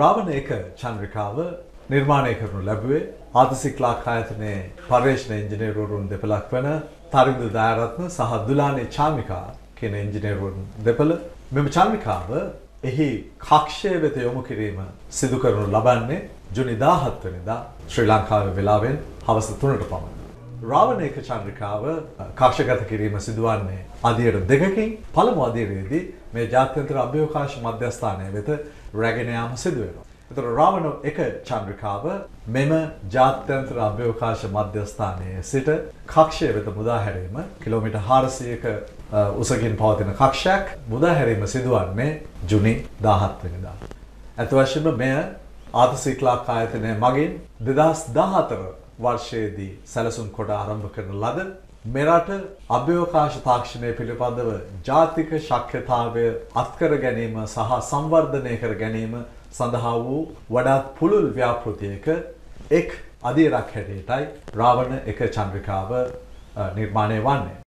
රාවණ එක චන්ද්‍රිකාව නිර්මාණය කරනු ලැබුවේ ආදසික්ලාක් ආයතනයේ පර්යේෂණ ඉංජිනේරුවරුන් දෙපළක් වන තරිදු දායරත්න සහ දුලානේ චාමිකා කියන ඉංජිනේරුවන් දෙපළ මෙම චන්ද්‍රිකාව එහි කක්ෂය වෙත යොමු කිරීම සිදු කරනු ලබන්නේ ජුනි 17 වෙනිදා ශ්‍රී ලංකාවේ වෙලාවෙන් හවස 3ට පමණ. රාවණේක චන්ද්‍රිකාව කක්ෂගත කිරීම සිදුවන්නේ අදියර දෙකකින් පළමු අදියරේදී මේ ජාත්‍යන්තර අභ්‍යවකාශ මධ්‍යස්ථානය වෙත රැගෙන යාම සිදු වෙනවා. එතකොට රාවණ එක චන්ද්‍රිකාව මෙම ජාත්‍යන්තර අභ්‍යවකාශ මධ්‍යස්ථානයේ සිට කක්ෂය වෙත මුදා හැරීම කිලෝමීටර් 400ක උසකින් පවතින කක්ෂයක් මුදා හැරීම සිදුවන්නේ ජුනි 17 වෙනිදා. ඇත්ත වශයෙන්ම මෙය ආතසීක්ලාක් ආයතනය මගින් 2014 වර්ෂයේදී සැලසුම් කොට ආරම්භ කරන ලද මෙරට අභ්‍යවකාශ තාක්ෂණය පිළිබඳව ජාතික ශක්්‍යතාවය අත්කර ගැනීම සහ සංවර්ධනය කර ගැනීම සඳහා වූ වඩාත් පුළුල් ව්‍යාපෘතියක එක් අධීරක් හැටියටයි රාවණ එක චන්ද්‍රිකාව නිර්මාණය වන්නේ.